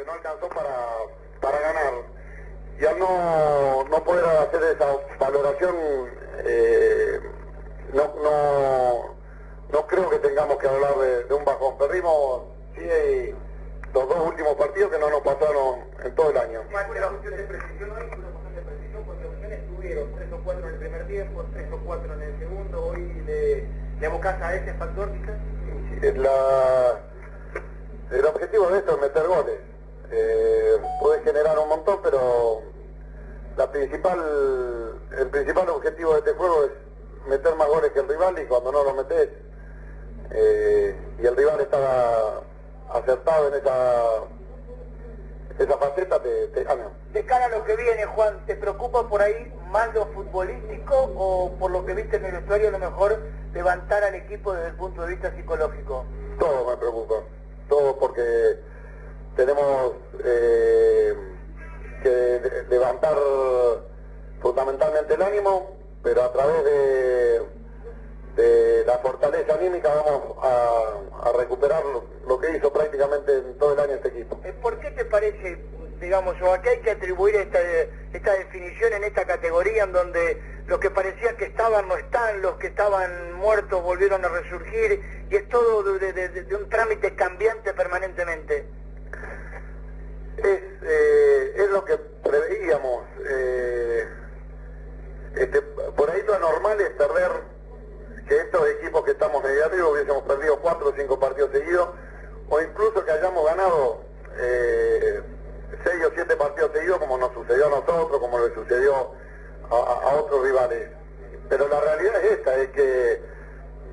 que no alcanzó para, para ganar. Y al no, no poder hacer esa valoración, eh, no, no, no creo que tengamos que hablar de, de un bajón. Perdimos, sí, los dos últimos partidos que no nos pasaron en todo el año. Más que la cuestión de precisión, hoy fue una cuestión de precisión porque opciones tuvieron tres o cuatro en el primer tiempo, tres o cuatro en el segundo, hoy le, le abocás a ese factor quizás. La- el objetivo de esto es meter goles. Eh, puedes generar un montón, pero la principal, el principal objetivo de este juego es meter más goles que el rival y cuando no lo metes eh, y el rival estaba acertado en esa, esa faceta, te, te gana. De cara a lo que viene, Juan, ¿te preocupa por ahí más lo futbolístico o por lo que viste en el vestuario a lo mejor levantar al equipo desde el punto de vista psicológico? Todo me preocupa, todo porque tenemos eh, que levantar fundamentalmente el ánimo, pero a través de, de la fortaleza anímica vamos a, a recuperar lo, lo que hizo prácticamente en todo el año este equipo. Eh, ¿Por qué te parece, digamos, o a qué hay que atribuir esta, esta definición en esta categoría en donde los que parecían que estaban no están, los que estaban muertos volvieron a resurgir y es todo de- de- de un trámite cambiante permanentemente? Es, eh, es lo que preveíamos. eh, este, por ahí lo normal es perder que estos equipos que estamos medio arriba hubiésemos perdido cuatro o cinco partidos seguidos, o incluso que hayamos ganado eh, seis o siete partidos seguidos, como nos sucedió a nosotros, como le sucedió a, otros rivales. Pero la realidad es esta, es que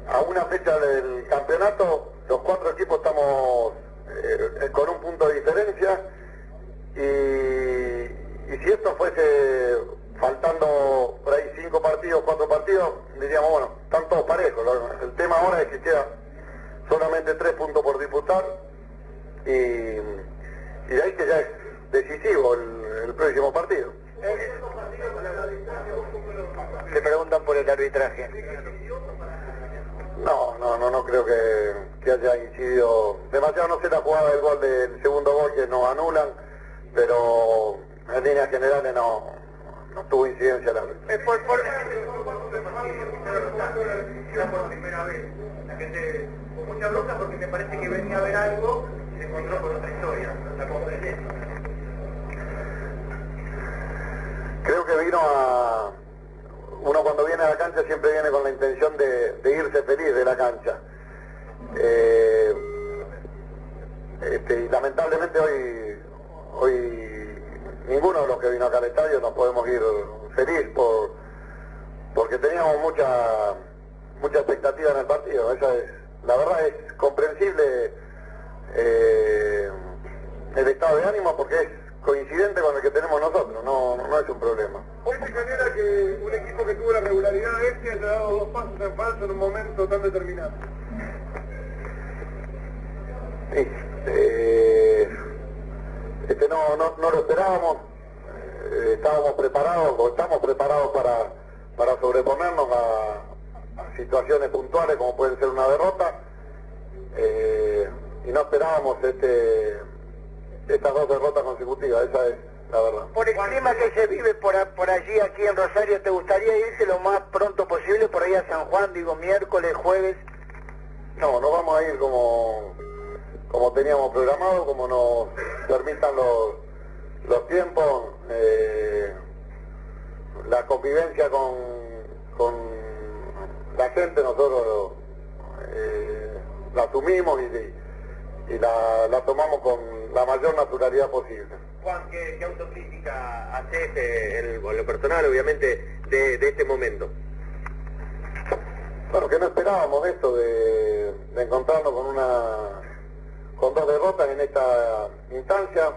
a una fecha del campeonato los cuatro equipos estamos eh, con un punto de diferencia y, y si esto fuese faltando por ahí cinco partidos, cuatro partidos, diríamos, bueno, están todos parejos. El tema ahora es que queda solamente tres puntos por disputar y, y de ahí que ya es decisivo el, el próximo partido. Le preguntan por el arbitraje. No, no, no, no creo que, que haya incidido demasiado. No sé la jugada del gol del segundo gol que nos anulan, pero en líneas generales no, no tuvo incidencia el árbitro. Eh, por- por- por primera vez. La gente con mucha bronca porque me parece que venía a ver algo y se encontró con otra historia. La competencia. Creo que vino a... Uno cuando viene a la cancha siempre viene con la intención de, de irse feliz de la cancha. Eh, este, y lamentablemente hoy, que vino acá al estadio nos podemos ir feliz por, porque teníamos mucha mucha expectativa en el partido. Esa es, la verdad es comprensible eh, el estado de ánimo porque es coincidente con el que tenemos nosotros, no, no es un problema. Hoy se genera que un equipo que tuvo la regularidad este haya dado dos pasos en falso en un momento tan determinado. Sí, eh, este no, no, no lo esperábamos, estábamos preparados o estamos preparados para, para sobreponernos a, a situaciones puntuales como pueden ser una derrota eh, y no esperábamos este, estas dos derrotas consecutivas, esa es la verdad. Por el clima que se vive por, a- por allí, aquí en Rosario, ¿te gustaría irse lo más pronto posible por ahí a San Juan, digo, miércoles, jueves? No, nos vamos a ir como, como teníamos programado, como nos permitan los, los tiempos, eh, la convivencia con, con la gente, nosotros eh, la asumimos y, y la, la tomamos con la mayor naturalidad posible. Juan, ¿qué, qué autocrítica haces en, en lo personal, obviamente, de, de este momento? Bueno, que no esperábamos esto de, de encontrarnos con una con dos derrotas en esta instancia.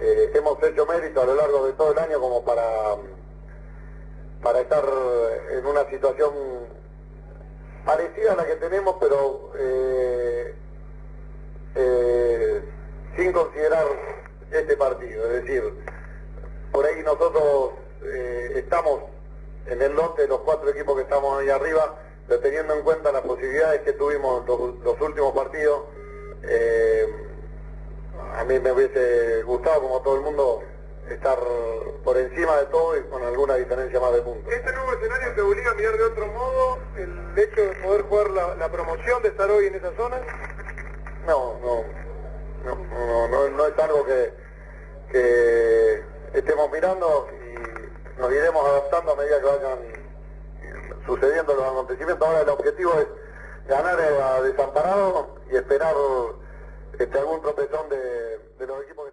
Eh, hemos hecho mérito a lo largo de todo el año como para para estar en una situación parecida a la que tenemos, pero eh, eh, sin considerar este partido. Es decir, por ahí nosotros eh, estamos en el lote de los cuatro equipos que estamos ahí arriba, pero teniendo en cuenta las posibilidades que tuvimos los, los últimos partidos, a mí me hubiese gustado, como todo el mundo, estar por encima de todo y con alguna diferencia más de puntos. ¿Este nuevo escenario te obliga a mirar de otro modo el hecho de poder jugar la, la promoción, de estar hoy en esa zona? No, no, no, no, no, no es algo que, que estemos mirando y nos iremos adaptando a medida que vayan sucediendo los acontecimientos. Ahora el objetivo es ganar a Desamparado y esperar este, algún tropezón de, los equipos que